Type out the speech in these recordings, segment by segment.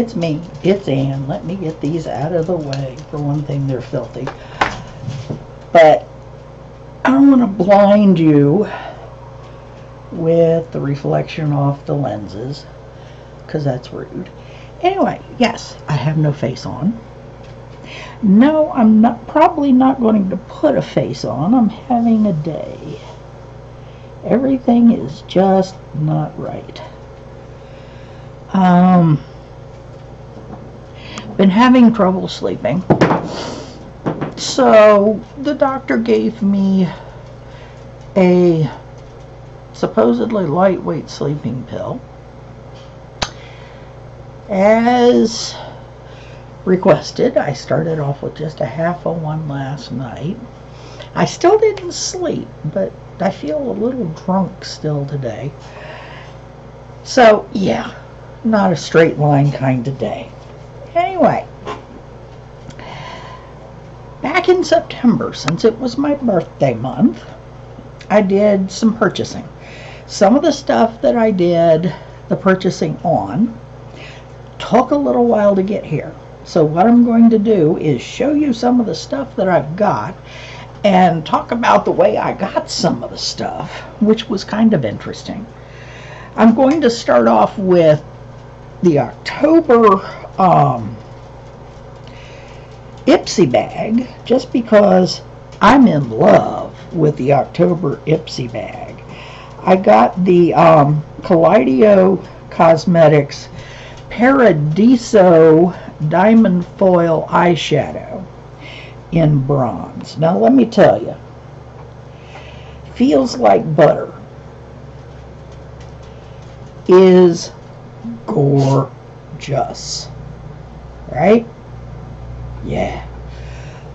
It's me. It's Aynne. Let me get these out of the way. For one thing, they're filthy. But I don't want to blind you with the reflection off the lenses because that's rude. Anyway, yes, I have no face on. No, I'm not probably not going to put a face on. I'm having a day. Everything is just not right. Um, been having trouble sleeping. So the doctor gave me a supposedly lightweight sleeping pill as requested. I started off with just a half of one last night. I still didn't sleep, but I feel a little drunk still today. So, yeah, not a straight line kind of day. Anyway, back in September, since it was my birthday month, I did some purchasing. Some of the stuff that I did the purchasing on took a little while to get here. So what I'm going to do is show you some of the stuff that I've got and talk about the way I got some of the stuff, which was kind of interesting. I'm going to start off with the October um, Ipsy bag, just because I'm in love with the October Ipsy bag. I got the um, Kaleido Cosmetics Paradiso Diamond Foil Eyeshadow in bronze. Now let me tell you, feels like butter is gorgeous. Right? Yeah.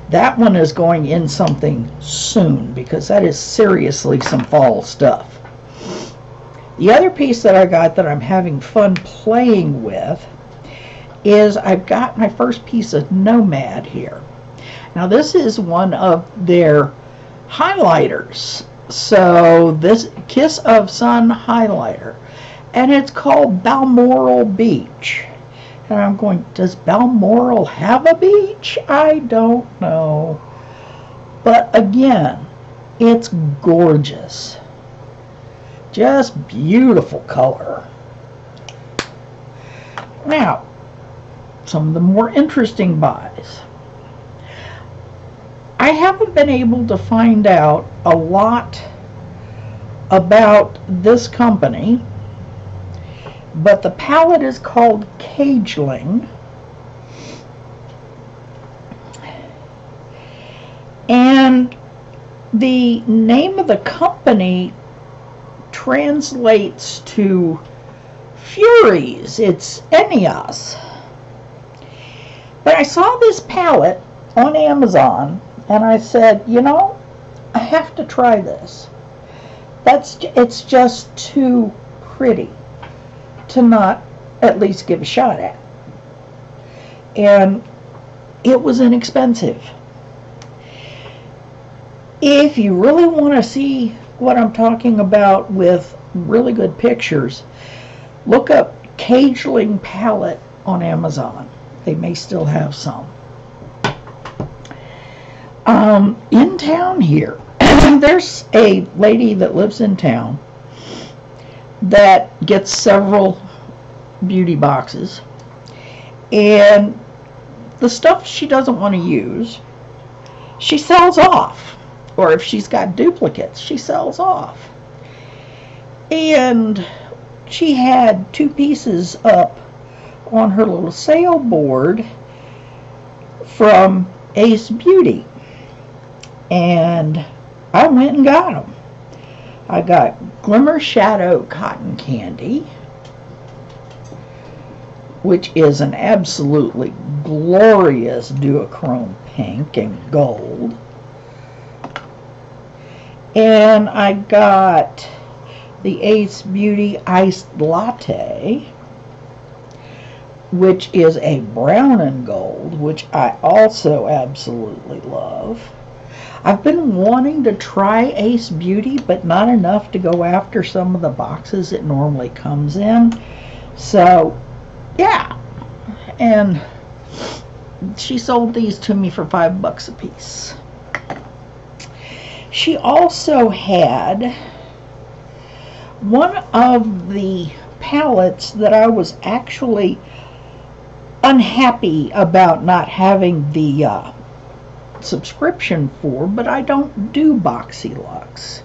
That one is going in something soon because that is seriously some fall stuff. The other piece that I got that I'm having fun playing with is I've got my first piece of Nomad here. Now this is one of their highlighters. So this Kiss of Sun highlighter and it's called Balmoral Beach. And I'm going, does Balmoral have a beach? I don't know. But again, it's gorgeous. Just beautiful color. Now, some of the more interesting buys. I haven't been able to find out a lot about this company but the palette is called Cageling. And the name of the company translates to Furies. It's Eneas. But I saw this palette on Amazon and I said, you know, I have to try this. That's it's just too pretty to not at least give a shot at. And it was inexpensive. If you really want to see what I'm talking about with really good pictures, look up Cageling palette on Amazon. They may still have some. Um, in town here, there's a lady that lives in town that gets several beauty boxes. And the stuff she doesn't want to use she sells off. Or if she's got duplicates she sells off. And she had two pieces up on her little sale board from Ace Beauty. And I went and got them I got Glimmer Shadow Cotton Candy, which is an absolutely glorious duochrome pink and gold. And I got the Ace Beauty Iced Latte, which is a brown and gold, which I also absolutely love. I've been wanting to try Ace Beauty, but not enough to go after some of the boxes it normally comes in. So yeah. And she sold these to me for five bucks a piece. She also had one of the palettes that I was actually unhappy about not having the uh, subscription for, but I don't do BoxyLuxe.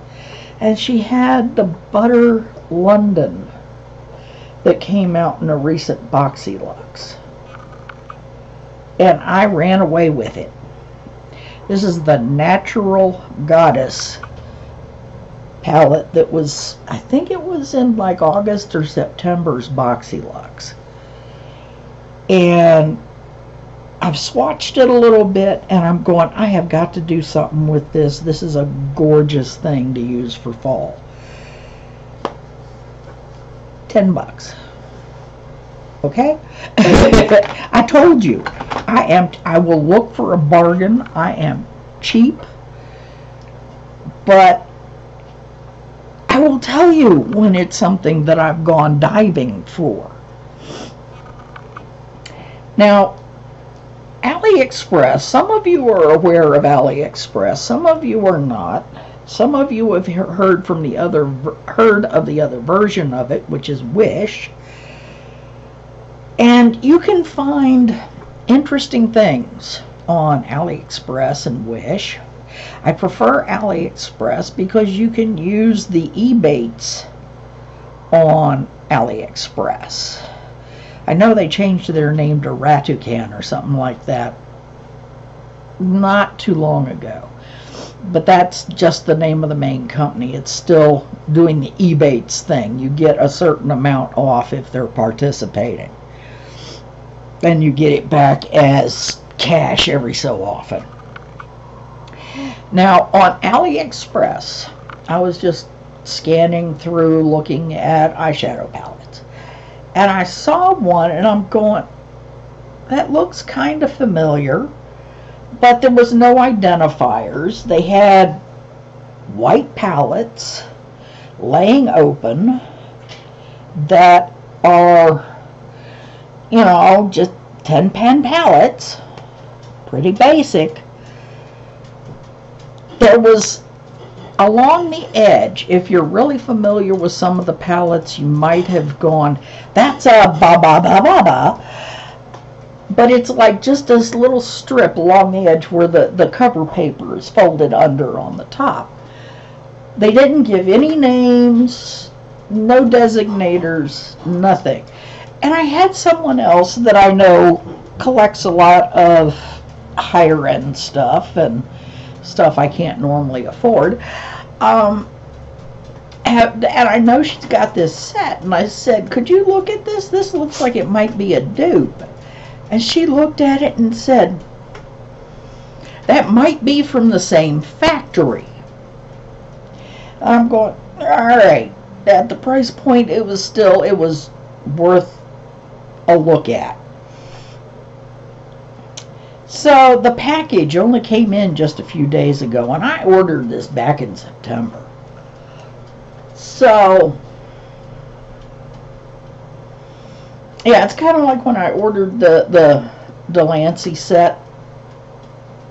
And she had the Butter London that came out in a recent BoxyLuxe. And I ran away with it. This is the Natural Goddess palette that was, I think it was in like August or September's BoxyLuxe. And I've swatched it a little bit and I'm going, I have got to do something with this. This is a gorgeous thing to use for fall. 10 bucks. Okay? I told you. I am I will look for a bargain. I am cheap. But I will tell you when it's something that I've gone diving for. Now, AliExpress, some of you are aware of AliExpress, some of you are not. Some of you have heard from the other heard of the other version of it, which is Wish. And you can find interesting things on AliExpress and Wish. I prefer AliExpress because you can use the Ebates on AliExpress. I know they changed their name to Rakuten or something like that not too long ago. But that's just the name of the main company. It's still doing the Ebates thing. You get a certain amount off if they're participating. And you get it back as cash every so often. Now, on AliExpress, I was just scanning through looking at eyeshadow palettes. And I saw one and I'm going, that looks kind of familiar. But there was no identifiers. They had white palettes laying open that are, you know, just 10 pan palettes. Pretty basic there was along the edge, if you're really familiar with some of the palettes, you might have gone, that's a ba ba ba ba ba. But it's like just this little strip along the edge where the, the cover paper is folded under on the top. They didn't give any names, no designators, nothing. And I had someone else that I know collects a lot of higher end stuff and stuff I can't normally afford. Um, and, and I know she's got this set, and I said, Could you look at this? This looks like it might be a dupe. And she looked at it and said, That might be from the same factory. I'm going, All right. At the price point, it was still, it was worth a look at. So the package only came in just a few days ago, and I ordered this back in September. So, yeah, it's kind of like when I ordered the the Delancey set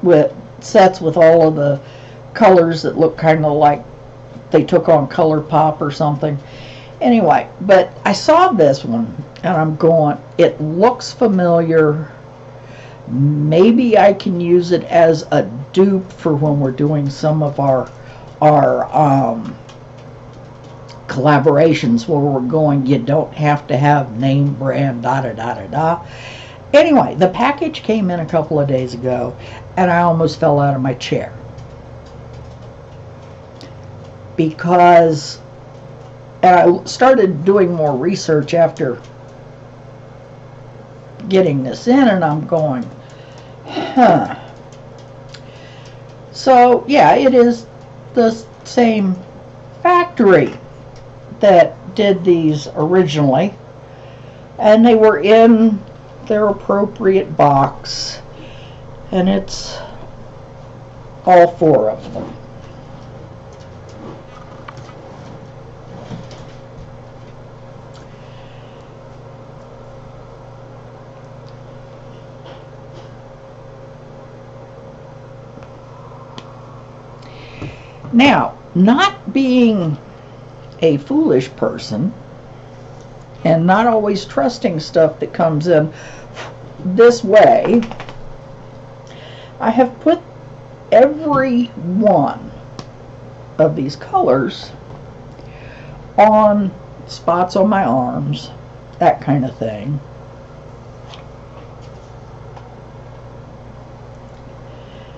with sets with all of the colors that look kind of like they took on ColourPop or something. Anyway, but I saw this one and I'm going, it looks familiar maybe I can use it as a dupe for when we're doing some of our our um, collaborations where we're going you don't have to have name brand da da da da da. Anyway the package came in a couple of days ago and I almost fell out of my chair. Because and I started doing more research after getting this in and I'm going Huh. So, yeah, it is the same factory that did these originally, and they were in their appropriate box, and it's all four of them. Now, not being a foolish person and not always trusting stuff that comes in this way, I have put every one of these colors on spots on my arms, that kind of thing.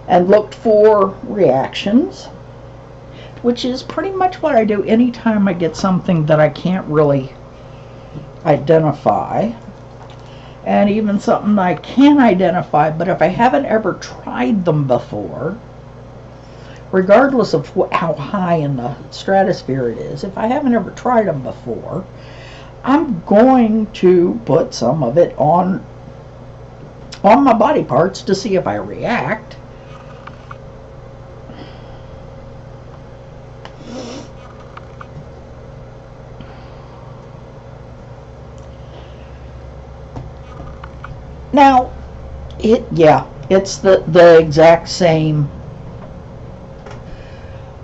And looked for reactions, which is pretty much what I do anytime I get something that I can't really identify. And even something I can identify, but if I haven't ever tried them before, regardless of how high in the stratosphere it is, if I haven't ever tried them before, I'm going to put some of it on on my body parts to see if I react. Now, it yeah, it's the the exact same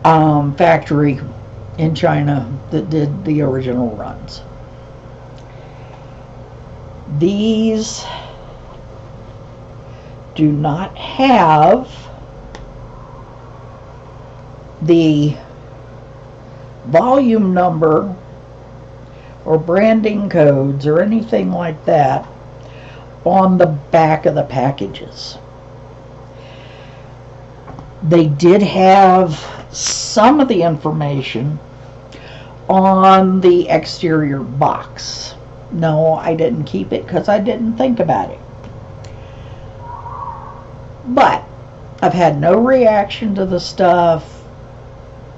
um, factory in China that did the original runs. These do not have the volume number or branding codes or anything like that on the back of the packages. They did have some of the information on the exterior box. No, I didn't keep it because I didn't think about it. But I've had no reaction to the stuff,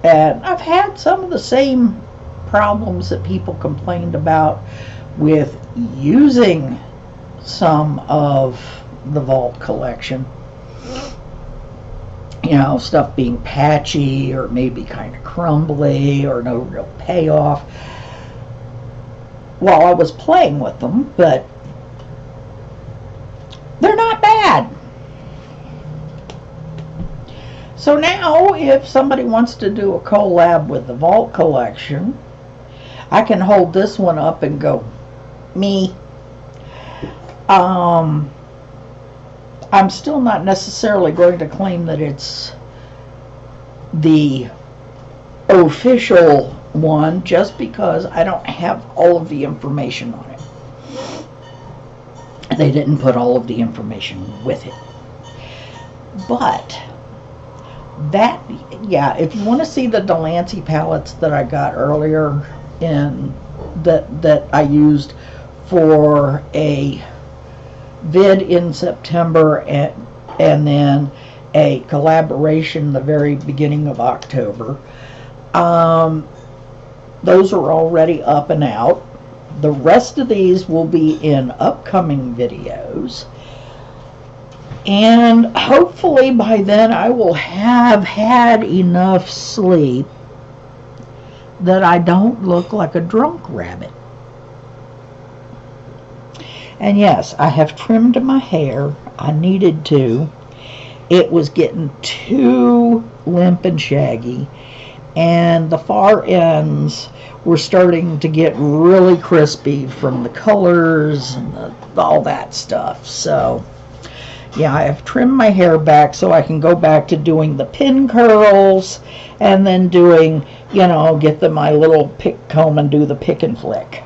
and I've had some of the same problems that people complained about with using some of the vault collection. You know, stuff being patchy or maybe kind of crumbly or no real payoff while I was playing with them, but they're not bad. So now, if somebody wants to do a collab with the Vault Collection, I can hold this one up and go, me. Um, I'm still not necessarily going to claim that it's the official one just because I don't have all of the information on it. They didn't put all of the information with it. But that, yeah, if you want to see the Delancey palettes that I got earlier in that that I used for a vid in September and and then a collaboration the very beginning of October. Um, those are already up and out. The rest of these will be in upcoming videos. And hopefully by then I will have had enough sleep that I don't look like a drunk rabbit. And yes, I have trimmed my hair. I needed to. It was getting too limp and shaggy. And the far ends were starting to get really crispy from the colors and the, all that stuff. So, yeah, I have trimmed my hair back so I can go back to doing the pin curls and then doing, you know, get the, my little pick comb and do the pick and flick.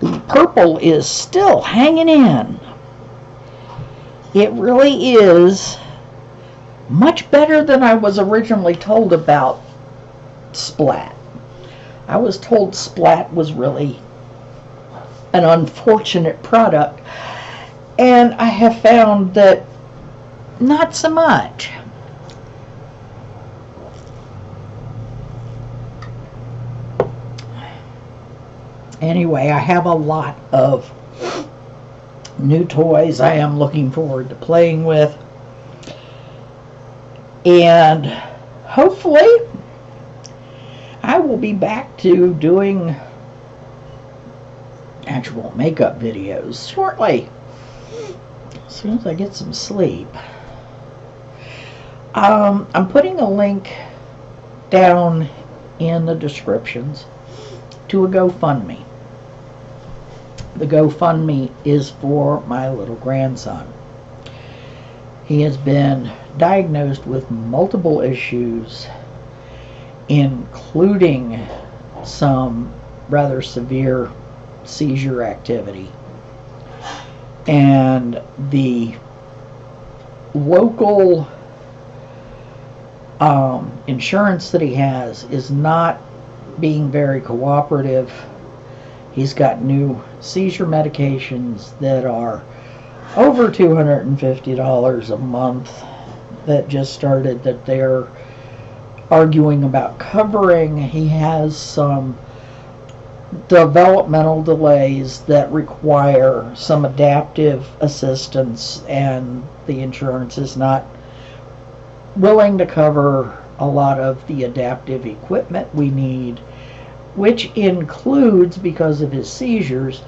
The purple is still hanging in. It really is much better than I was originally told about Splat. I was told Splat was really an unfortunate product, and I have found that not so much. Anyway, I have a lot of new toys I am looking forward to playing with. And hopefully, I will be back to doing actual makeup videos shortly. As soon as I get some sleep. Um, I'm putting a link down in the descriptions to a GoFundMe. The GoFundMe is for my little grandson. He has been diagnosed with multiple issues, including some rather severe seizure activity. And the local um, insurance that he has is not being very cooperative. He's got new seizure medications that are over $250 a month that just started that they're arguing about covering. He has some developmental delays that require some adaptive assistance and the insurance is not willing to cover a lot of the adaptive equipment we need which includes because of his seizures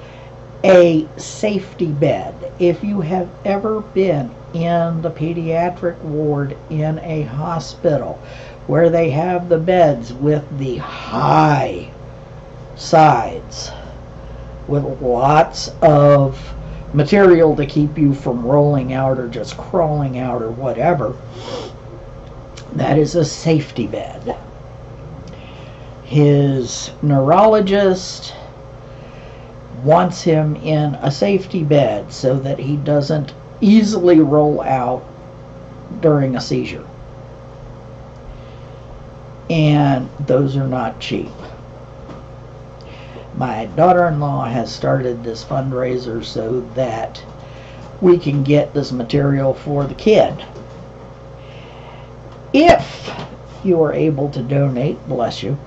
a safety bed if you have ever been in the pediatric ward in a hospital where they have the beds with the high sides with lots of material to keep you from rolling out or just crawling out or whatever. That is a safety bed. His neurologist wants him in a safety bed so that he doesn't easily roll out during a seizure. And those are not cheap my daughter-in-law has started this fundraiser so that we can get this material for the kid. If you are able to donate, bless you.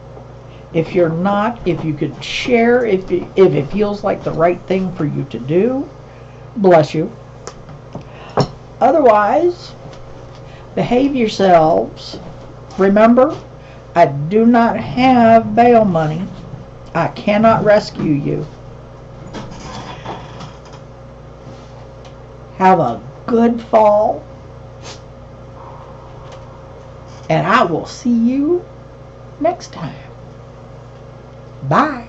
If you're not, if you could share, if, if it feels like the right thing for you to do, bless you. Otherwise, behave yourselves. Remember, I do not have bail money. I cannot rescue you. Have a good fall. And I will see you next time. Bye.